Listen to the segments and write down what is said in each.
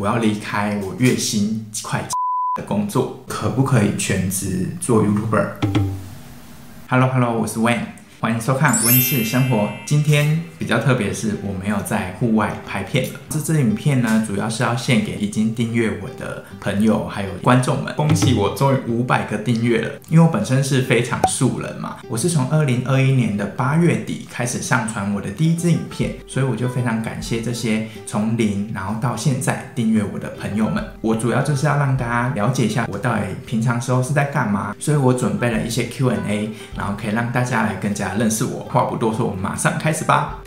我要离开我月薪快的工作，可不可以全职做 YouTuber？Hello Hello，我是 Wayne。欢迎收看温室生活。今天比较特别是，我没有在户外拍片了。这支影片呢，主要是要献给已经订阅我的朋友还有观众们。恭喜我终于五百个订阅了！因为我本身是非常素人嘛，我是从二零二一年的八月底开始上传我的第一支影片，所以我就非常感谢这些从零然后到现在订阅我的朋友们。我主要就是要让大家了解一下我到底平常时候是在干嘛，所以我准备了一些 Q&A，然后可以让大家来更加。认识我，话不多说，我们马上开始吧。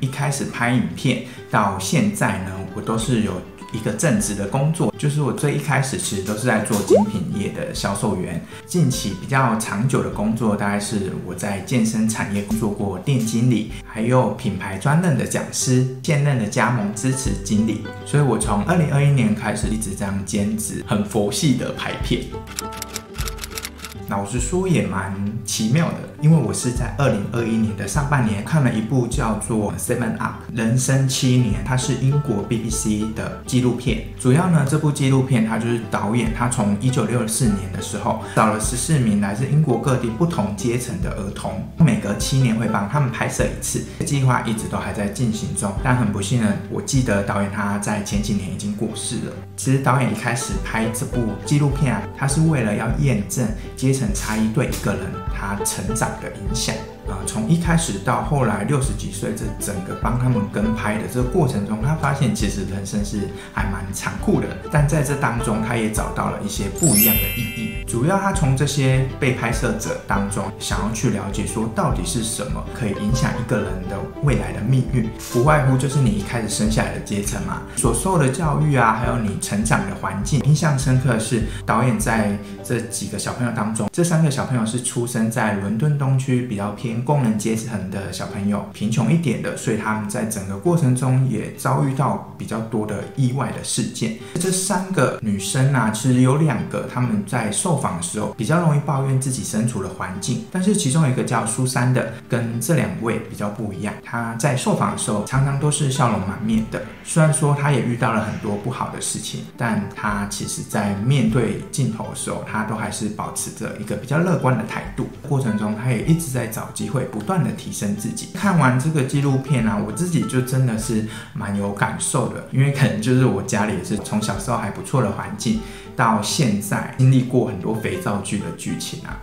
一开始拍影片到现在呢，我都是有一个正职的工作，就是我最一开始其实都是在做精品业的销售员。近期比较长久的工作，大概是我在健身产业做过店经理，还有品牌专任的讲师，现任的加盟支持经理。所以我从二零二一年开始一直这样兼职，很佛系的拍片。老实说也蛮奇妙的，因为我是在二零二一年的上半年看了一部叫做《Seven Up 人生七年》，它是英国 BBC 的纪录片。主要呢，这部纪录片它就是导演他从一九六四年的时候找了十四名来自英国各地不同阶层的儿童，每隔七年会帮他们拍摄一次。计划一直都还在进行中，但很不幸呢，我记得导演他在前几年已经过世了。其实导演一开始拍这部纪录片啊，他是为了要验证阶层差异对一个人他成长的影响。啊，从一开始到后来六十几岁，这整个帮他们跟拍的这个过程中，他发现其实人生是还蛮残酷的，但在这当中，他也找到了一些不一样的意义。主要他从这些被拍摄者当中，想要去了解说，到底是什么可以影响一个人的未来的命运，不外乎就是你一开始生下来的阶层嘛，所受的教育啊，还有你成长的环境。印象深刻的是，导演在这几个小朋友当中，这三个小朋友是出生在伦敦东区比较偏。工人阶层的小朋友，贫穷一点的，所以他们在整个过程中也遭遇到比较多的意外的事件。这三个女生啊，其实有两个，他们在受访的时候比较容易抱怨自己身处的环境，但是其中一个叫苏珊的，跟这两位比较不一样。她在受访的时候常常都是笑容满面的，虽然说她也遇到了很多不好的事情，但她其实在面对镜头的时候，她都还是保持着一个比较乐观的态度。过程中，她也一直在找机。会不断的提升自己。看完这个纪录片啊，我自己就真的是蛮有感受的，因为可能就是我家里也是从小时候还不错的环境，到现在经历过很多肥皂剧的剧情啊。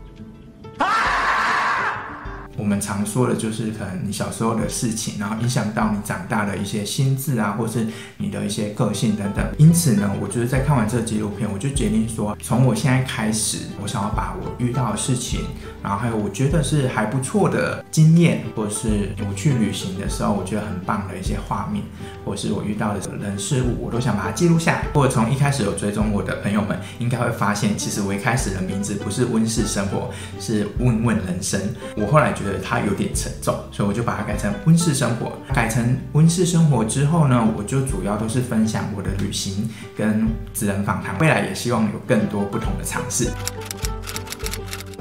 我们常说的就是，可能你小时候的事情，然后影响到你长大的一些心智啊，或是你的一些个性等等。因此呢，我觉得在看完这个纪录片，我就决定说，从我现在开始，我想要把我遇到的事情，然后还有我觉得是还不错的经验，或是我去旅行的时候，我觉得很棒的一些画面，或是我遇到的人事物，我都想把它记录下来。或者从一开始有追踪我的朋友们，应该会发现，其实我一开始的名字不是温室生活，是问问人生。我后来觉得它有点沉重，所以我就把它改成温室生活。改成温室生活之后呢，我就主要都是分享我的旅行跟职人访谈。未来也希望有更多不同的尝试。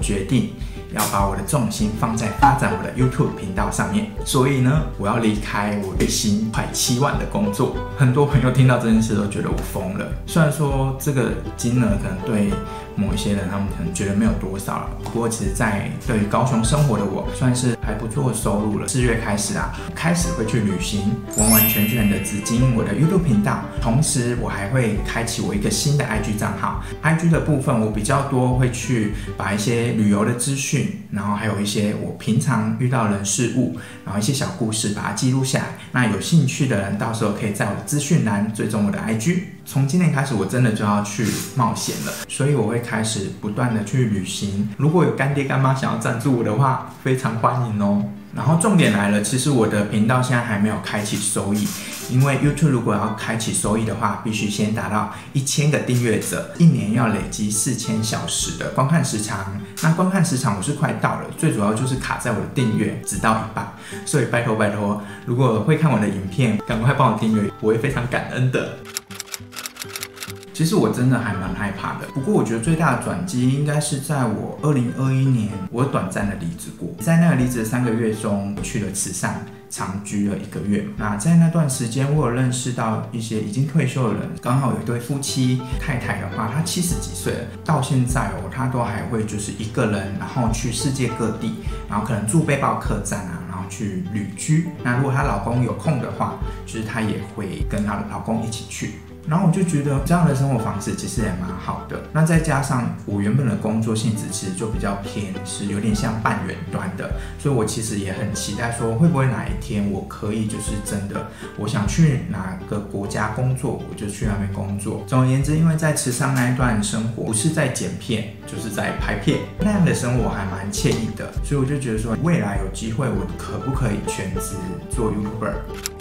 决定要把我的重心放在发展我的 YouTube 频道上面，所以呢，我要离开我月薪快七万的工作。很多朋友听到这件事都觉得我疯了。虽然说这个金额可能对。某一些人，他们可能觉得没有多少了。不过，其实，在对于高雄生活的我，算是还不错收入了。四月开始啊，开始会去旅行，完完全全的只经营我的 YouTube 频道。同时，我还会开启我一个新的 IG 账号。IG 的部分，我比较多会去把一些旅游的资讯，然后还有一些我平常遇到人事物，然后一些小故事，把它记录下来。那有兴趣的人，到时候可以在我的资讯栏追踪我的 IG。从今年开始，我真的就要去冒险了，所以我会开始不断的去旅行。如果有干爹干妈想要赞助我的话，非常欢迎哦。然后重点来了，其实我的频道现在还没有开启收益，因为 YouTube 如果要开启收益的话，必须先达到一千个订阅者，一年要累积四千小时的观看时长。那观看时长我是快到了，最主要就是卡在我的订阅只到一半，所以拜托拜托，如果会看我的影片，赶快帮我订阅，我会非常感恩的。其实我真的还蛮害怕的，不过我觉得最大的转机应该是在我二零二一年，我短暂的离职过，在那个离职的三个月中，去了慈善。长居了一个月。那在那段时间，我有认识到一些已经退休的人，刚好有一对夫妻，太太的话，她七十几岁了，到现在哦，她都还会就是一个人，然后去世界各地，然后可能住背包客栈啊。去旅居，那如果她老公有空的话，就是她也会跟她老公一起去。然后我就觉得这样的生活方式其实也蛮好的。那再加上我原本的工作性质其实就比较偏是有点像半远端的，所以我其实也很期待说会不会哪一天我可以就是真的我想去哪个国家工作，我就去那边工作。总而言之，因为在池上那一段生活不是在剪片，就是在拍片，那样的生活还蛮惬意的，所以我就觉得说未来有机会我可不可以全职做 YouTuber。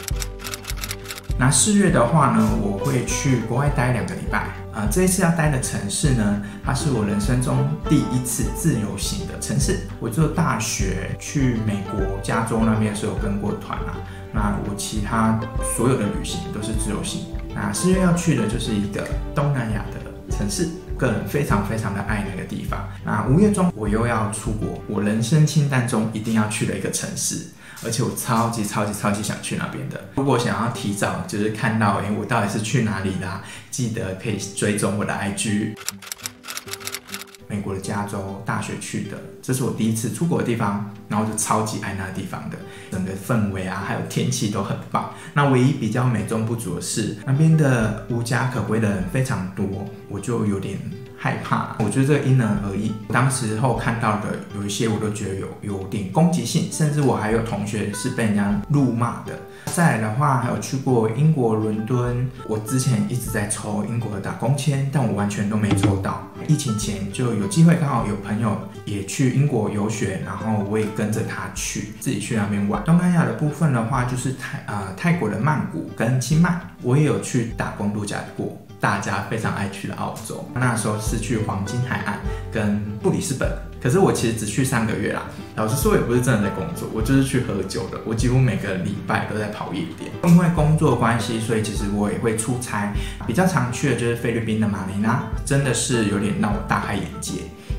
那四月的话呢，我会去国外待两个礼拜。啊，这一次要待的城市呢，它是我人生中第一次自由行的城市。我做大学去美国加州那边是有跟过团啊。那我其他所有的旅行都是自由行。那四月要去的就是一个东南亚的城市，个人非常非常的爱那个地方。那五月中我又要出国，我人生清单中一定要去的一个城市。而且我超级超级超级想去那边的。如果想要提早就是看到，哎，我到底是去哪里啦？记得可以追踪我的 IG。美国的加州大学去的，这是我第一次出国的地方，然后就超级爱那个地方的，整个氛围啊，还有天气都很棒。那唯一比较美中不足的是，那边的无家可归的人非常多，我就有点。害怕，我觉得这因人而异。当时候看到的有一些，我都觉得有有点攻击性，甚至我还有同学是被人家辱骂的。再来的话，还有去过英国伦敦，我之前一直在抽英国的打工签，但我完全都没抽到。疫情前就有机会，刚好有朋友也去英国游学，然后我也跟着他去，自己去那边玩。东南亚的部分的话，就是泰呃泰国的曼谷跟清迈，我也有去打工度假过。大家非常爱去的澳洲，那时候是去黄金海岸跟布里斯本，可是我其实只去三个月啦。老实说，也不是真的在工作，我就是去喝酒的。我几乎每个礼拜都在跑夜店，因为工作关系，所以其实我也会出差。比较常去的就是菲律宾的马尼拉，真的是有点让我大开眼界。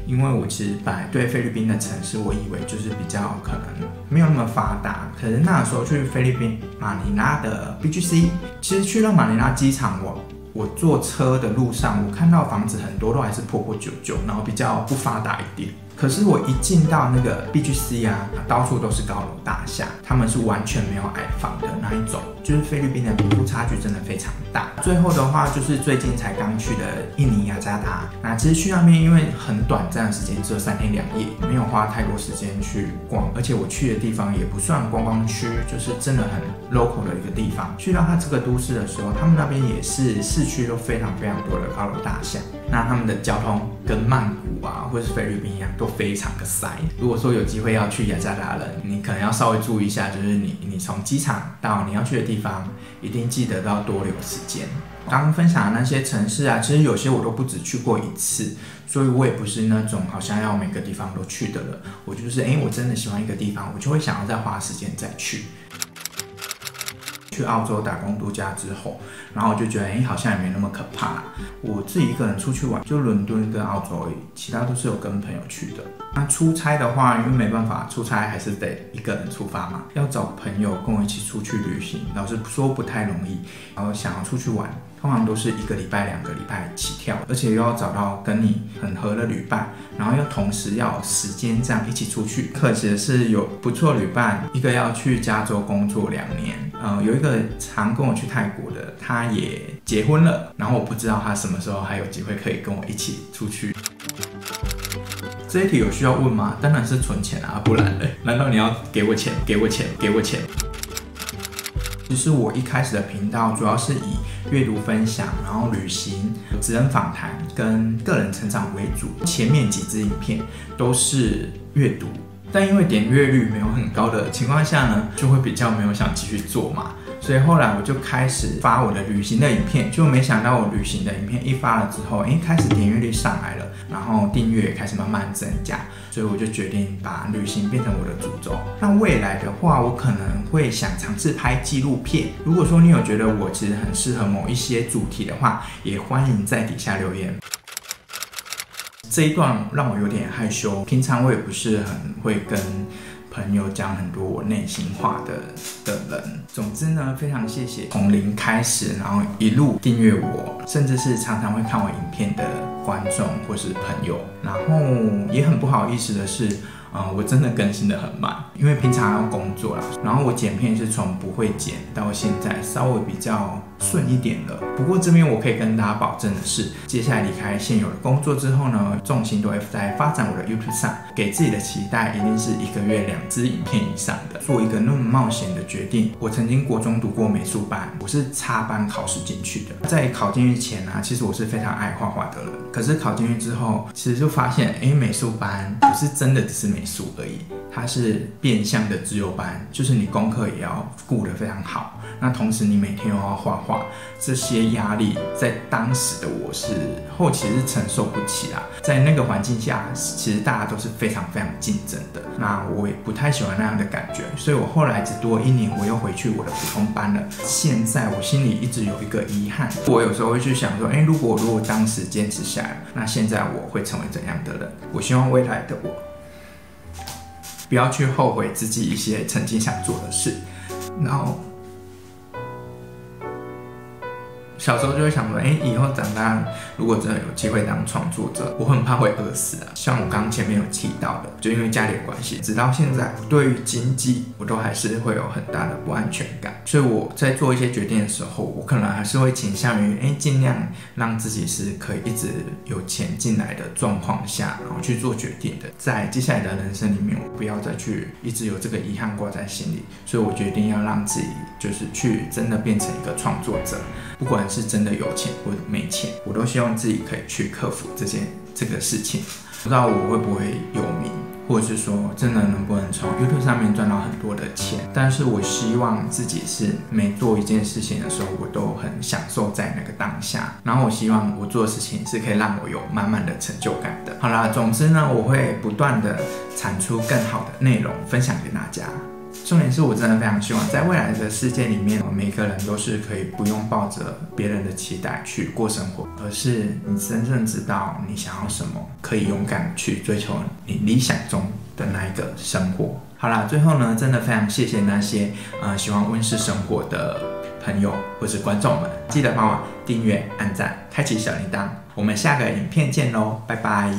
因为我其实本来对菲律宾的城市，我以为就是比较可能没有那么发达，可是那时候去菲律宾马尼拉的 BGC，其实去到马尼拉机场我。我坐车的路上，我看到房子很多都还是破破旧旧，然后比较不发达一点。可是我一进到那个 BGC 啊，到处都是高楼大厦，他们是完全没有矮房的那一种，就是菲律宾的贫富差距真的非常大。最后的话就是最近才刚去的印尼雅加达，那其实去那边因为很短暂的时间，只有三天两夜，没有花太多时间去逛，而且我去的地方也不算观光区，就是真的很 local 的一个地方。去到它这个都市的时候，他们那边也是市区都非常非常多的高楼大厦，那他们的交通跟曼谷啊或是菲律宾一样都。非常的塞。如果说有机会要去雅加达了，你可能要稍微注意一下，就是你你从机场到你要去的地方，一定记得要多留时间。刚刚分享的那些城市啊，其实有些我都不止去过一次，所以我也不是那种好像要每个地方都去的了。我就是，哎，我真的喜欢一个地方，我就会想要再花时间再去。去澳洲打工度假之后，然后我就觉得，哎，好像也没那么可怕。我自己一个人出去玩，就伦敦跟澳洲而已，其他都是有跟朋友去的。那出差的话，因为没办法，出差还是得一个人出发嘛。要找朋友跟我一起出去旅行，老实说不太容易。然后想要出去玩。通常都是一个礼拜、两个礼拜起跳，而且又要找到跟你很合的旅伴，然后又同时要时间这样一起出去。可惜的是有不错旅伴，一个要去加州工作两年，呃，有一个常跟我去泰国的，他也结婚了，然后我不知道他什么时候还有机会可以跟我一起出去。这一题有需要问吗？当然是存钱啊，不然嘞？难道你要给我钱？给我钱？给我钱？其实我一开始的频道主要是以阅读分享，然后旅行、职人访谈跟个人成长为主。前面几支影片都是阅读，但因为点阅率没有很高的情况下呢，就会比较没有想继续做嘛。所以后来我就开始发我的旅行的影片，就没想到我旅行的影片一发了之后，哎，开始点阅率上来了，然后订阅也开始慢慢增加，所以我就决定把旅行变成我的主轴。那未来的话，我可能会想尝试拍纪录片。如果说你有觉得我其实很适合某一些主题的话，也欢迎在底下留言。这一段让我有点害羞，平常我也不是很会跟。朋友，讲很多我内心话的的人。总之呢，非常谢谢从零开始，然后一路订阅我，甚至是常常会看我影片的观众或是朋友。然后也很不好意思的是。嗯，我真的更新的很慢，因为平常要工作啦。然后我剪片是从不会剪到现在稍微比较顺一点了。不过这边我可以跟大家保证的是，接下来离开现有的工作之后呢，重心都会在发展我的 YouTube 上。给自己的期待一定是一个月两支影片以上的。做一个那么冒险的决定，我曾经国中读过美术班，我是插班考试进去的。在考进去前呢，其实我是非常爱画画的人。可是考进去之后，其实就发现，哎，美术班不是真的只是美。术而已，它是变相的自由班，就是你功课也要顾得非常好，那同时你每天又要画画，这些压力在当时的我是后期是承受不起啦。在那个环境下，其实大家都是非常非常竞争的，那我也不太喜欢那样的感觉，所以我后来只读一年，我又回去我的普通班了。现在我心里一直有一个遗憾，我有时候会去想说，哎，如果如果当时坚持下来，那现在我会成为怎样的人？我希望未来的我。不要去后悔自己一些曾经想做的事，然后。小时候就会想说，哎，以后长大如果真的有机会当创作者，我很怕会饿死啊。像我刚前面有提到的，就因为家里的关系，直到现在，对于经济我都还是会有很大的不安全感。所以我在做一些决定的时候，我可能还是会倾向于，哎，尽量让自己是可以一直有钱进来的状况下，然后去做决定的。在接下来的人生里面，我不要再去一直有这个遗憾挂在心里。所以我决定要让自己就是去真的变成一个创作者，不管。是真的有钱或者没钱，我都希望自己可以去克服这件这个事情。不知道我会不会有名，或者是说真的能不能从 YouTube 上面赚到很多的钱？但是我希望自己是每做一件事情的时候，我都很享受在那个当下。然后我希望我做的事情是可以让我有满满的成就感的。好啦，总之呢，我会不断的产出更好的内容分享给大家。重点是我真的非常希望，在未来的世界里面，每个人都是可以不用抱着别人的期待去过生活，而是你真正知道你想要什么，可以勇敢去追求你理想中的那一个生活。好啦，最后呢，真的非常谢谢那些呃喜欢温室生活的朋友或是观众们，记得帮我订阅、按赞、开启小铃铛，我们下个影片见喽，拜拜。